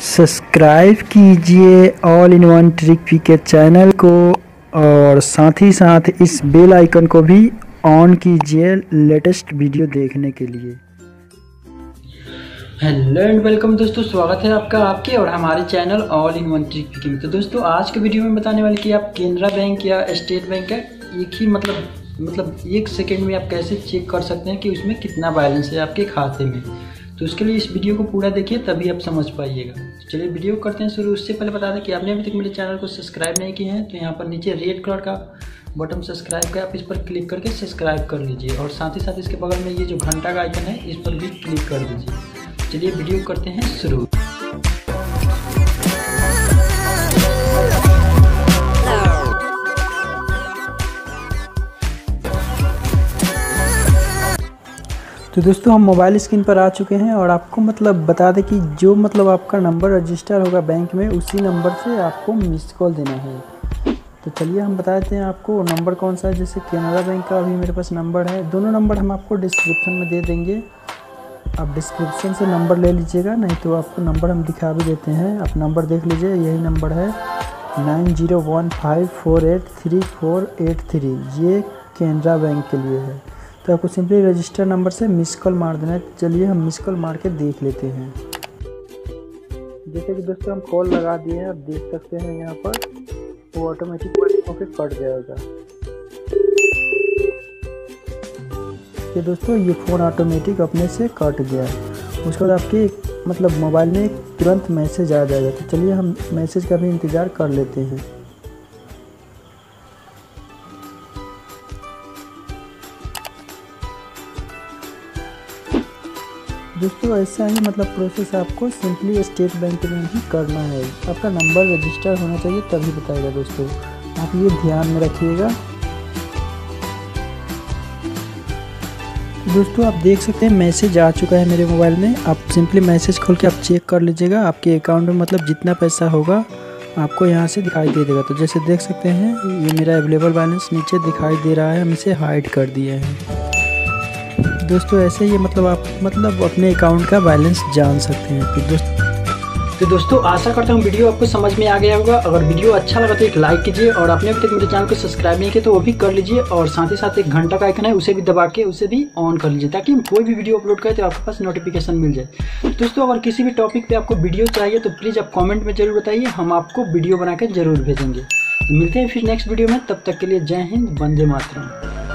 Subscribe कीजिए all in one trick P K channel को और साथ ही साथ इस बेल आइकन को भी ऑन कीजिए लेटेस्ट वीडियो देखने के लिए। हेलो एंड वेलकम दोस्तों, स्वागत है आपका आपके और हमारे channel all in one trick picking तो दोस्तों, आज के वीडियो में बताने वाले कि आप केनरा बैंक या स्टेट बैंक का एक ही मतलब मतलब एक सेकेंड में आप कैसे चेक कर सकते हैं कि उसमें कितना बैलेंस है आपके खाते में। तो उसके लिए इस वीडियो को पूरा देखिए, तभी आप समझ पाइएगा। तो चलिए, वीडियो करते हैं शुरू। उससे पहले बता दें कि आपने अभी तक मेरे चैनल को सब्सक्राइब नहीं किए हैं तो यहाँ पर नीचे रेड कलर का बटन सब्सक्राइब का आप इस पर क्लिक करके सब्सक्राइब कर लीजिए और साथ ही साथ इसके बगल में ये जो घंटा का आइकन है, इस पर भी क्लिक कर दीजिए। चलिए, वीडियो करते हैं शुरू। तो दोस्तों, हम मोबाइल स्क्रीन पर आ चुके हैं और आपको मतलब बता दें कि जो मतलब आपका नंबर रजिस्टर होगा बैंक में, उसी नंबर से आपको मिस कॉल देना है। तो चलिए हम बता देते हैं आपको नंबर कौन सा है। जैसे कैनरा बैंक का अभी मेरे पास नंबर है। दोनों नंबर हम आपको डिस्क्रिप्शन में दे देंगे। आप डिस्क्रिप्शन से नंबर ले लीजिएगा, नहीं तो आपको नंबर हम दिखा भी देते हैं। आप नंबर देख लीजिए, यही नंबर है। Nine zero one five four eight three four eight three ये कैनरा बैंक के लिए है। तो आपको सिंपली रजिस्टर नंबर से मिस कॉल मार देना है। चलिए हम मिस कॉल मार के देख लेते हैं। जैसे कि दोस्तों हम कॉल लगा दिए हैं, आप देख सकते हैं यहाँ पर, वो ऑटोमेटिक होकर कट जाएगा। ये दोस्तों, ये फ़ोन ऑटोमेटिक अपने से कट गया उसके बाद आपके मतलब मोबाइल में तुरंत मैसेज आ जाएगा। तो चलिए हम मैसेज का भी इंतज़ार कर लेते हैं। दोस्तों, ऐसा ही मतलब प्रोसेस आपको सिंपली स्टेट बैंक में ही करना है। आपका नंबर रजिस्टर होना चाहिए, तभी बताएगा दोस्तों। आप ये ध्यान में रखिएगा। दोस्तों, आप देख सकते हैं मैसेज आ चुका है मेरे मोबाइल में। आप सिंपली मैसेज खोल के आप चेक कर लीजिएगा। आपके अकाउंट में मतलब जितना पैसा होगा, आपको यहाँ से दिखाई दे देगा। तो जैसे देख सकते हैं, ये मेरा अवेलेबल बैलेंस नीचे दिखाई दे रहा है। हम इसे हाइड कर दिए हैं। दोस्तों, ऐसे ही मतलब आप मतलब अपने अकाउंट का बैलेंस जान सकते हैं। तो दोस्तों तो दोस्तों, आशा करता हूँ वीडियो आपको समझ में आ गया होगा। अगर वीडियो अच्छा लगा तो एक लाइक कीजिए और आपने अभी तक मेरे चैनल को सब्सक्राइब नहीं किया तो वो भी कर लीजिए और साथ ही साथ एक घंटा का आइकन है, उसे भी दबा के उसे भी ऑन कर लीजिए ताकि हम कोई भी वीडियो अपलोड करें तो आपके पास नोटिफिकेशन मिल जाए। दोस्तों, अगर किसी भी टॉपिक पर आपको वीडियो चाहिए तो प्लीज़ आप कॉमेंट में ज़रूर बताइए, हम आपको वीडियो बनाकर ज़रूर भेजेंगे। तो मिलते हैं फिर नेक्स्ट वीडियो में, तब तक के लिए जय हिंद, वंदे मातरम।